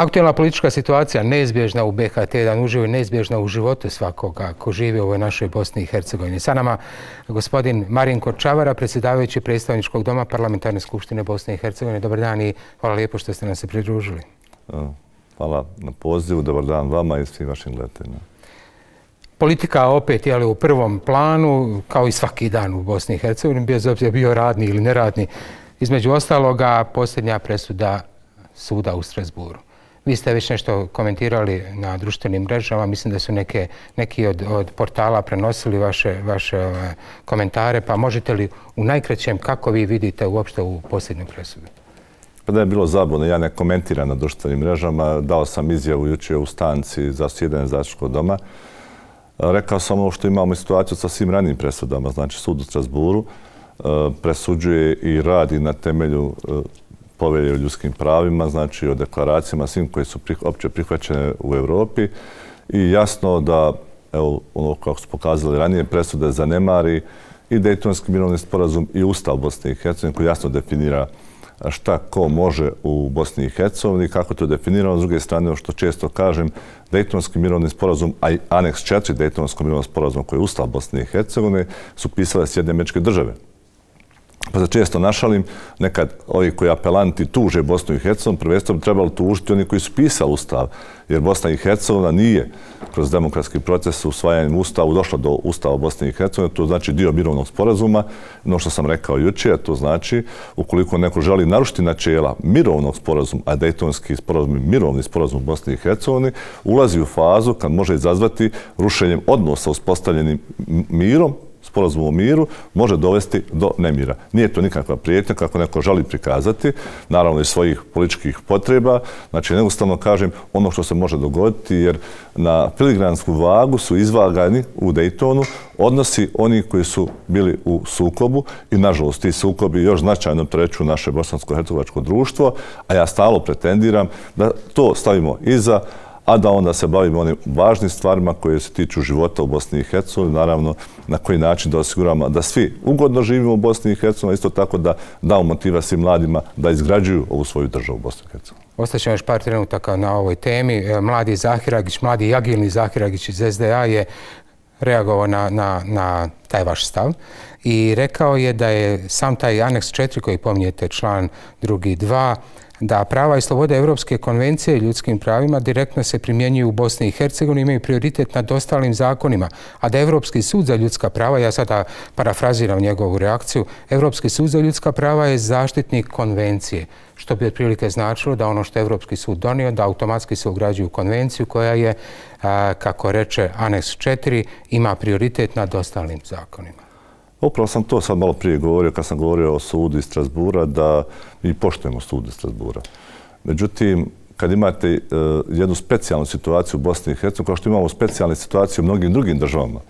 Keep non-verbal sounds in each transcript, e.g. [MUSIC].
Aktualna politička situacija neizbježna u BHT, jedan uživo i neizbježna u životu svakoga ko živi u ovoj našoj Bosni i Hercegovini. Sa nama gospodin Marin Korčavara, predsjedavajući predstavničkog doma Parlamentarne skupštine Bosne i Hercegovine. Dobar dan i hvala lijepo što ste nas se pridružili. Hvala na pozivu. Dobar dan vama i svim vašim gledateljima. Politika opet je u prvom planu, kao i svaki dan u Bosni i Hercegovini, bez obzira bio radni ili neradni. Između ostaloga, posljednja presuda suda u Strasburu. Vi ste već nešto komentirali na društvenim mrežama, mislim da su neke, neki od, od portala prenosili vaše, vaše ove, komentare, pa možete li u najkraćem kako vi vidite uopšte u posljednju presudu? Pa da je bilo zabune, ja ne komentiram na društvenim mrežama, dao sam izjavu juče u stanci za sjedanje zaštitskog doma. Rekao sam ovo što imamo situaciju sa svim ranim presudama, znači sud u Strasburu, e, presuđuje i radi na temelju e, povelje o ljudskim pravima, znači o deklaracijama, svim koje su opće prihvaćene u Evropi. I jasno da, evo, ono kako su pokazali ranije, presude zanemari i Dejtonski mirovni sporazum i Ustav Bosne i Hercegovine koji jasno definira šta ko može u Bosni i Hercegovini, kako to je definirano. S druge strane, ono što često kažem, Dejtonski mirovni sporazum, a i aneks 4 Dejtonskog mirovnog sporazuma koji je Ustav Bosne i Hercegovine, su pisale Sjedne američke države. Pa se često našalim, nekad ovi koji apelanti tuže Bosnu i Hercegovinu, prvenstveno bi trebalo tužiti oni koji su pisali ustav, jer Bosna i Hercegovina nije kroz demokratski proces usvajanjem ustavu došla do ustava Bosne i Hercegovine, to znači dio mirovnog sporazuma, no što sam rekao juče, to znači ukoliko neko želi narušiti načela mirovnog sporazuma, a Dejtonski sporazum je mirovni sporazum Bosne i Hercegovine, ulazi u fazu kad može izazvati rušenjem odnosa uspostavljenim mirom sporazum o miru može dovesti do nemira. Nije to nikakva prijetnja kako neko želi prikazati, naravno iz svojih političkih potreba. Znači, neustavno kažem ono što se može dogoditi, jer na filigransku vagu su izvagani u Daytonu odnosi oni koji su bili u sukobu i, nažalost, ti sukobi još značajno treću naše bosansko-hercegovačko društvo, a ja stalo pretendiram da to stavimo iza a da onda se bavimo onim važnim stvarima koje se tiču života u Bosni i Hercegovini, naravno na koji način da osiguramo da svi ugodno živimo u Bosni i Hercegovini, isto tako da dao motiva svim mladima da izgrađuju ovu svoju državu u Bosni i Hercegovini. Ostaćemo još par trenutaka na ovoj temi. E, mladi Zahiragić, mladi i agilni Zahiragić iz SDA je reagovao na, na, na taj vaš stav i rekao je da je sam taj aneks 4 koji pominjete član drugi 2 da prava i slobode Evropske konvencije i ljudskim pravima direktno se primjenjuju u Bosni i Hercegovini, imaju prioritet nad ostalim zakonima, a da Evropski sud za ljudska prava, ja sada parafraziram njegovu reakciju, Evropski sud za ljudska prava je zaštitnik konvencije, što bi otprilike značilo da ono što je Evropski sud donio, da automatski se ugrađuju konvenciju koja je, kako reče Aneks 4, ima prioritet nad ostalim zakonima. Upravo sam to sad malo prije govorio kad sam govorio o sudu iz Strasbura, da mi poštujemo sud iz Strasbura. Međutim, kad imate uh, jednu specijalnu situaciju u Bosni i Hercegovini, kao što imamo specijalne situacije u mnogim drugim državama,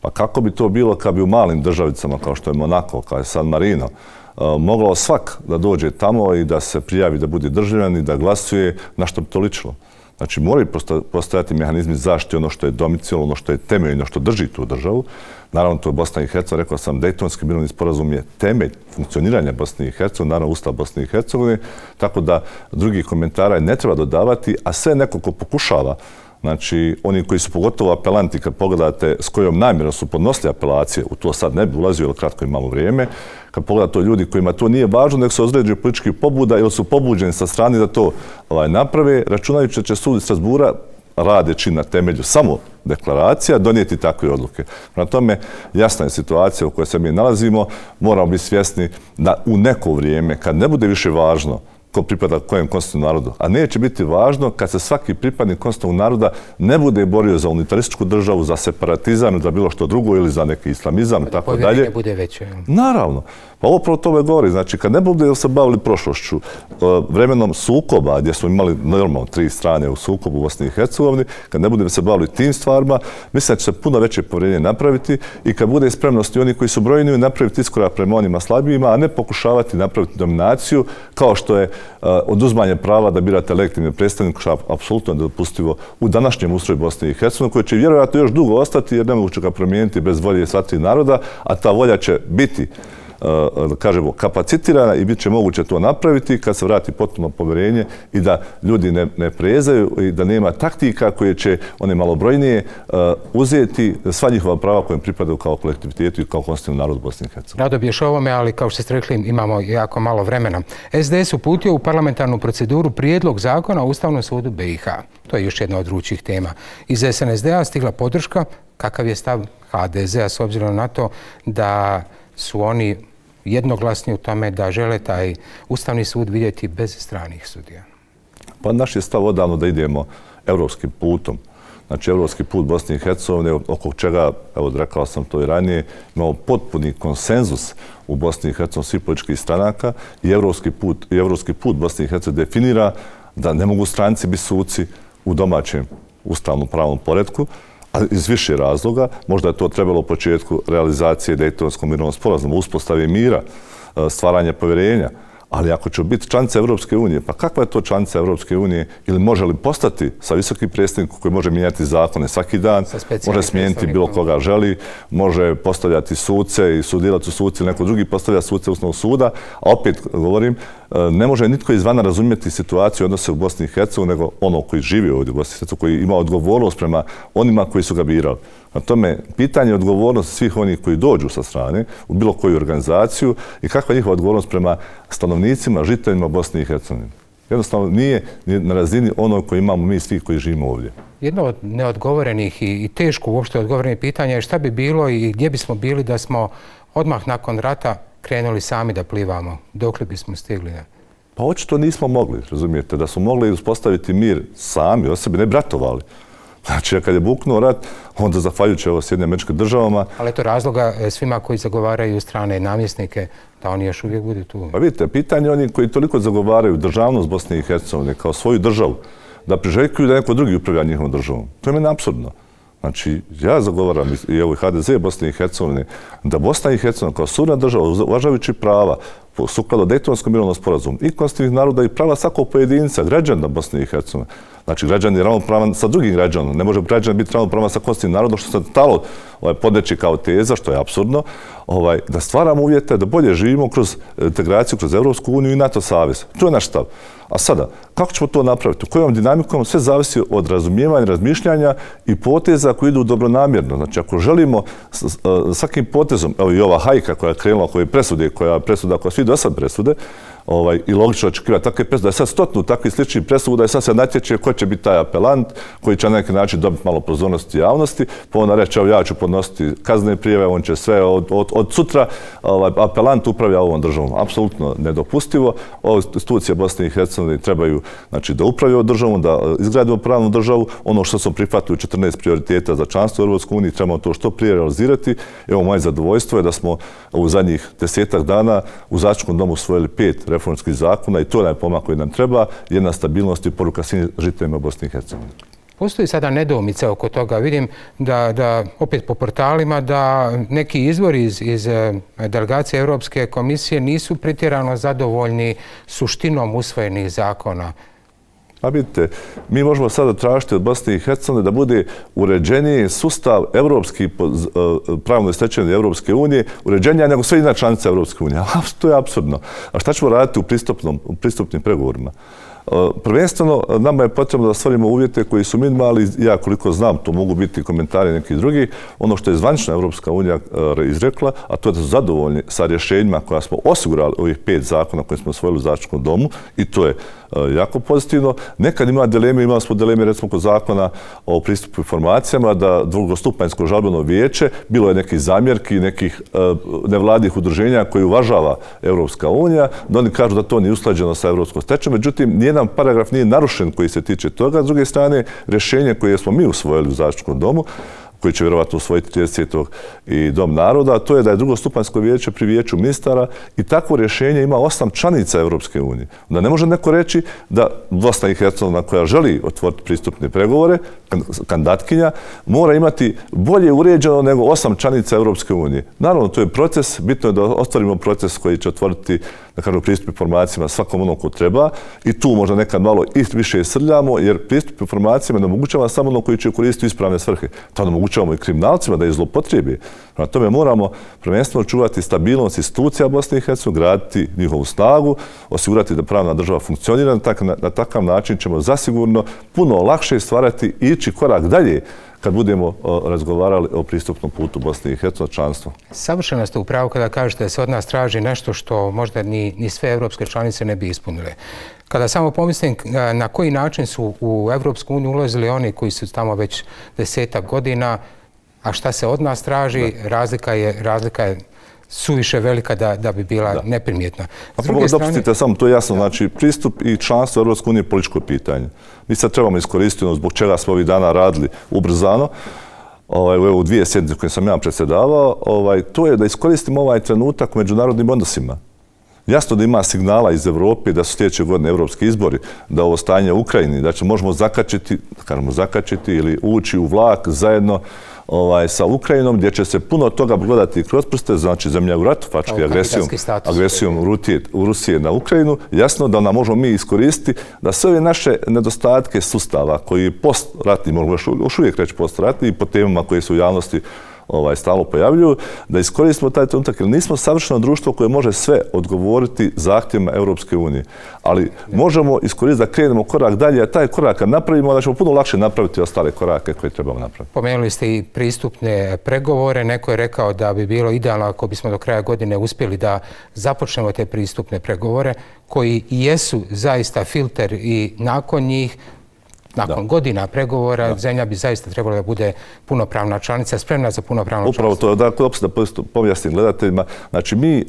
pa kako bi to bilo kad bi u malim državicama, kao što je Monako, kao je San Marino, uh, moglo svak da dođe tamo i da se prijavi da bude državljan i da glasuje, na što bi to ličilo? Znači, moraju postojati mehanizmi zaštite ono što je domicil, ono što je temelj, ono što drži tu državu. Naravno, to je Bosna i Hercegovina. Rekao sam, Dejtonski mirovni sporazum je temelj funkcioniranja Bosne i Hercegovine, naravno, Ustav Bosne i Hercegovine. Tako da drugih komentara ne treba dodavati, a sve neko ko pokušava Znači, oni koji su pogotovo apelanti, kad pogledate s kojom namjerom su podnosili apelacije, u to sad ne bi ulazio, jer kratko imamo vrijeme, kad pogledate to ljudi kojima to nije važno, nek se ozređuju politički pobuda ili su pobuđeni sa strani da to ovaj, naprave, računajući da će sud iz Strasbura radeći na temelju samo deklaracija, donijeti takve odluke. Na tome, jasna je situacija u kojoj se mi nalazimo, moramo biti svjesni da u neko vrijeme, kad ne bude više važno ko pripada kojem konstitutivnom narodu. A neće biti važno kad se svaki pripadnik konstitutivnog naroda ne bude borio za unitarističku državu, za separatizam, za bilo što drugo ili za neki islamizam i tako dalje. ne bude veće. Naravno. Pa ovo prvo tome govori. Znači, kad ne bude se bavili prošlošću, e, vremenom sukoba, gdje smo imali normalno tri strane u sukobu u Bosni i Hercegovini, kad ne bude se bavili tim stvarima, mislim da će se puno veće povrednje napraviti i kad bude spremnosti oni koji su brojni napraviti iskorak prema onima slabijima, a ne pokušavati napraviti dominaciju kao što je Eh, oduzmanje prava da birate legitimne predstavnike, što je apsolutno nedopustivo u današnjem ustroju Bosne i Hercegovine, koje će vjerojatno još dugo ostati jer nemoguće ga promijeniti bez volje sva naroda, a ta volja će biti Eh, kažemo, kapacitirana i bit će moguće to napraviti kad se vrati potpuno poverenje i da ljudi ne, ne prezaju i da nema taktika koje će one malobrojnije eh, uzeti sva njihova prava kojim pripadaju kao kolektivitetu i kao konstitutivnu narod Bosne i Hercegovine. Rado bi još ovome, ali kao što ste rekli, imamo jako malo vremena. SDS uputio u parlamentarnu proceduru prijedlog zakona o Ustavnom sudu BiH. To je još jedna od ručih tema. Iz SNSD-a stigla podrška kakav je stav HDZ-a s obzirom na to da su oni jednoglasni u tome da žele taj Ustavni sud vidjeti bez stranih sudija? Pa naš je stav odavno da idemo evropskim putom. Znači, evropski put Bosne i Hercegovine, oko čega, evo, rekao sam to i ranije, imamo potpuni konsenzus u Bosni i Hercegovini svih političkih stranaka i evropski put, i evropski put Bosne i Hercegovine definira da ne mogu stranci biti suci u domaćem ustavnom pravom poredku, iz više razloga, možda je to trebalo u početku realizacije Dejtonskog mirnog sporazuma, uspostave mira, e, stvaranje povjerenja, Ali ako će biti članica Evropske unije, pa kakva je to članica Evropske unije ili može li postati sa visokim predstavnikom koji može mijenjati zakone svaki dan, može smijeniti bilo koga želi, može postavljati suce i sudilac u suci ili neko drugi postavlja suce Usnovog suda, a opet govorim, E, ne može nitko izvana razumjeti situaciju odnose u Bosni i Hercegovini nego ono koji živi ovdje u Bosni i Hercegovini, koji ima odgovornost prema onima koji su ga birali. Na tome, pitanje odgovornosti svih onih koji dođu sa strane u bilo koju organizaciju i kakva je njihova odgovornost prema stanovnicima, žiteljima Bosne i Hercegovine. Jednostavno nije na razini ono koji imamo mi svi koji živimo ovdje. Jedno od neodgovorenih i teško uopšte odgovorenih pitanja je šta bi bilo i gdje bismo bili da smo odmah nakon rata krenuli sami da plivamo. Dok li bismo stigli? Pa očito nismo mogli, razumijete, da smo mogli uspostaviti mir sami, o sebi ne bratovali. Znači, kad je buknuo rat, onda zahvaljujući ovo s jedne američke državama... Ali to razloga e, svima koji zagovaraju strane namjesnike da oni još uvijek budu tu. Pa vidite, pitanje oni koji toliko zagovaraju državnost Bosne i Hercegovine kao svoju državu, da priželjkuju da neko drugi upravlja njihovom državom. To je meni absurdno. Znači, ja zagovaram i evo i HDZ Bosne i Hercegovine, da Bosna i Hercegovina kao surna država, uvažavajući prava, sukladno Dejtonskom mirovnom sporazumu i konstitutivnih naroda i prava svakog pojedinca, građana Bosne i Hercegovine. Znači, građan je ravnopravan sa drugim građanom. Ne može građan biti ravnopravan sa konstitutivnim narodom, što se talo ovaj, podeći kao teza, što je absurdno, ovaj, da stvaramo uvjete da bolje živimo kroz integraciju, kroz Evropsku uniju i NATO savez. To je naš stav. A sada, kako ćemo to napraviti? U kojom dinamikom? Sve zavisi od razumijevanja, razmišljanja i poteza koji idu dobronamjerno. Znači, ako želimo svakim potezom, evo i ova hajka koja je krenula, koja je presude, koja je presuda, koja svi do sad presude, ovaj, i logično očekivati takve presude, da je sad stotnu takvih sličnih presuda i sad se natječe ko će biti taj apelant koji će na neki način dobiti malo pozornosti javnosti, pa onda reći, evo ja ću podnositi kazne prijeve, on će sve od, od, od sutra, ovaj, apelant upravlja ovom državom. Apsolutno nedopustivo. Ove institucije Bosne i Hercegovine trebaju znači, da upravljaju državom, da e, izgradimo pravnu državu. Ono što smo prihvatili 14 prioriteta za članstvo u Europskoj uniji, trebamo to što prije realizirati. Evo, moje zadovoljstvo je da smo u zadnjih desetak dana u Začkom domu usvojili pet reformskih zakona i to je pomak koji nam treba, jedna stabilnost i poruka svim žiteljima Bosne i Hercegovine. Postoji sada nedomice oko toga. Vidim da, da opet po portalima da neki izvori iz, iz eh, delegacije Europske komisije nisu pretjerano zadovoljni suštinom usvojenih zakona. A vidite, mi možemo sada tražiti od Bosne i Hercegovine da bude uređeniji sustav evropski e, pravno istečenje Evropske unije, uređenija nego sve jedna članica Evropske unije. [LAUGHS] To je absurdno. A šta ćemo raditi u, pristupnom, u pristupnim pregovorima? Eh, prvenstveno, eh, nama je potrebno da stvarimo uvjete koji su minimalni, ja koliko znam, to mogu biti komentari neki drugi, ono što je zvanična Evropska unija eh, izrekla, a to je da su zadovoljni sa rješenjima koja smo osigurali ovih pet zakona koje smo osvojili u začetnom domu i to je jako pozitivno. Nekad ima dileme, imali smo dileme recimo kod zakona o pristupu informacijama da drugostupanjsko žalbeno vijeće, bilo je nekih zamjerki, nekih nevladih udruženja koji uvažava Evropska unija, da oni kažu da to nije usklađeno sa Evropskom stečom, međutim, nijedan jedan paragraf nije narušen koji se tiče toga. S druge strane, rješenje koje smo mi usvojili u zaštičkom domu, koji će vjerovatno usvojiti 30. i Dom naroda, to je da je drugostupansko vijeće pri vijeću ministara i takvo rješenje ima osam članica Evropske unije. Da ne može neko reći da Bosna i Hercegovina koja želi otvoriti pristupne pregovore, kandidatkinja, mora imati bolje uređeno nego osam članica Evropske unije. Naravno, to je proces, bitno je da ostvarimo proces koji će otvoriti da kažem, pristup informacijama svakom onom ko treba i tu možda nekad malo i više srljamo, jer pristup informacijama ne omogućava samo ono koji će koristiti ispravne svrhe. To ne omogućavamo i kriminalcima da je zlopotrijebi. Na tome moramo prvenstveno čuvati stabilnost institucija Bosne i Hercegovine, graditi njihovu snagu, osigurati da pravna država funkcionira. Na, tak, na, na takav način ćemo zasigurno puno lakše stvarati i ići korak dalje kad budemo razgovarali o pristupnom putu Bosne i Hercegovine članstvo. Savršeno ste upravo kada kažete da se od nas traži nešto što možda ni, ni sve evropske članice ne bi ispunile. Kada samo pomislim na koji način su u Evropsku uniju ulazili oni koji su tamo već desetak godina, a šta se od nas traži, razlika je, razlika je suviše velika da, da bi bila da. neprimjetna. A prvo, dopustite samo, to je jasno, znači pristup i članstvo Evropske unije je političko pitanje. Mi sad trebamo iskoristiti ono zbog čega smo ovih dana radili ubrzano, ovaj, u dvije sjednice koje sam ja predsjedavao, ovaj, to je da iskoristimo ovaj trenutak u međunarodnim odnosima. Jasno da ima signala iz Evrope da su sljedeće godine evropski izbori, da ovo stanje u Ukrajini, da će možemo zakačiti, kažemo zakačiti ili ući u vlak zajedno ovaj, sa Ukrajinom, gdje će se puno toga gledati kroz prste, znači zemlja u ratu, fački agresijom, agresijom Rutije, u Rusije na Ukrajinu. Jasno da nam možemo mi iskoristiti da sve ove naše nedostatke sustava koji post-ratni, možemo još uvijek reći post-ratni, po temama koje su u javnosti ovaj, stalo pojavljuju, da iskoristimo taj trenutak, jer nismo savršeno društvo koje može sve odgovoriti zahtjevima Europske unije. Ali možemo iskoristiti da krenemo korak dalje, a taj korak kad napravimo, da ćemo puno lakše napraviti ostale korake koje trebamo napraviti. Pomenuli ste i pristupne pregovore. Neko je rekao da bi bilo idealno ako bismo do kraja godine uspjeli da započnemo te pristupne pregovore koji jesu zaista filter i nakon njih nakon godina pregovora, zemlja bi zaista trebala da bude punopravna članica, spremna za punopravno članstvo. Upravo to, dakle, opšte da povijastim gledateljima. Znači, mi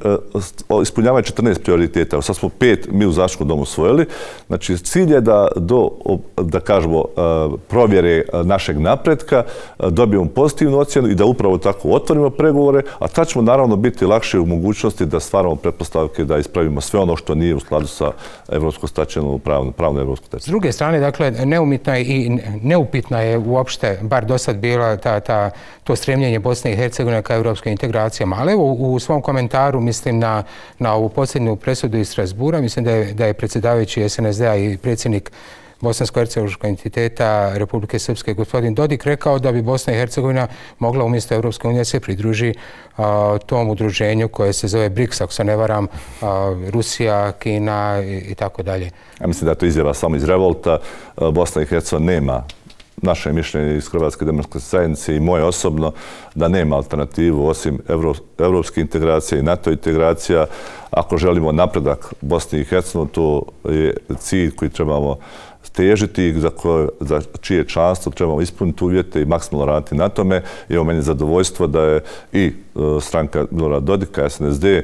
uh, ispunjavamo 14 prioriteta, sad smo pet mi u Zaštku domu svojili. Znači, cilj je da do, da kažemo, uh, provjere našeg napretka, dobijemo pozitivnu ocjenu i da upravo tako otvorimo pregovore, a tad ćemo naravno biti lakše u mogućnosti da stvaramo pretpostavke da ispravimo sve ono što nije u skladu sa evropsko stačenom pravno, pravno evropsko stačenom. S druge strane, dakle, neumjetno upitna i neupitna je uopšte, bar do sad bila ta, ta, to stremljenje Bosne i Hercegovine ka evropskoj integracijama. Ali evo u svom komentaru mislim na, na ovu posljednju presudu iz Strasbura, mislim da je, da je predsjedavajući SNSD-a i predsjednik Bosansko-Hercegovičkog entiteta Republike Srpske, gospodin Dodik, rekao da bi Bosna i Hercegovina mogla umjesto Evropske unije se pridruži a, tom udruženju koje se zove BRICS, ako se ne varam, a, Rusija, Kina i, i tako dalje. Ja mislim da je to izjava samo iz revolta. Bosna i Hercegovina nema naše mišljenje iz Hrvatske demokratske zajednice i moje osobno da nema alternativu osim evropske integracije i NATO integracija. Ako želimo napredak Bosne i Hercegovine, to je cilj koji trebamo težiti za, koje, za čije članstvo trebamo ispuniti uvjete i maksimalno raditi na tome. I ovo meni zadovoljstvo da je i e, stranka Milora Dodika, SNSD, e,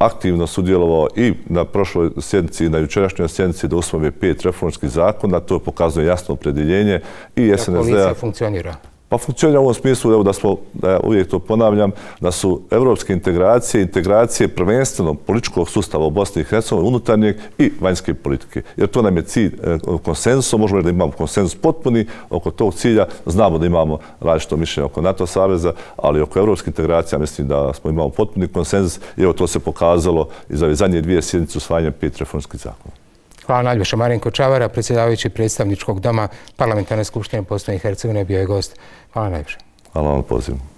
aktivno sudjelovao i na prošloj sjednici i na jučerašnjoj sjednici da usvoje pet reformskih zakona. To pokazuje jasno opredjeljenje i SNSD-a. Da policija funkcionira. Pa funkcionira u ovom smislu, evo da smo, da ja uvijek to ponavljam, da su evropske integracije, integracije prvenstveno političkog sustava u Bosni i Hercegovini, unutarnjeg i vanjske politike. Jer to nam je cilj e, konsensusa, možemo da imamo konsensus potpuni oko tog cilja. Znamo da imamo različito mišljenje oko NATO saveza, ali oko evropske integracije mislim da smo imamo potpuni konsensus i evo to se pokazalo iz ove zadnje dvije sjednice usvajanja pet reformskih zakona. Hvala najljepša Marinko Čavara, predsjedavajući predstavničkog doma Parlamentarne skupštine Bosne i Hercegovine, bio je gost. Hvala najljepša. Hvala vam pozivu.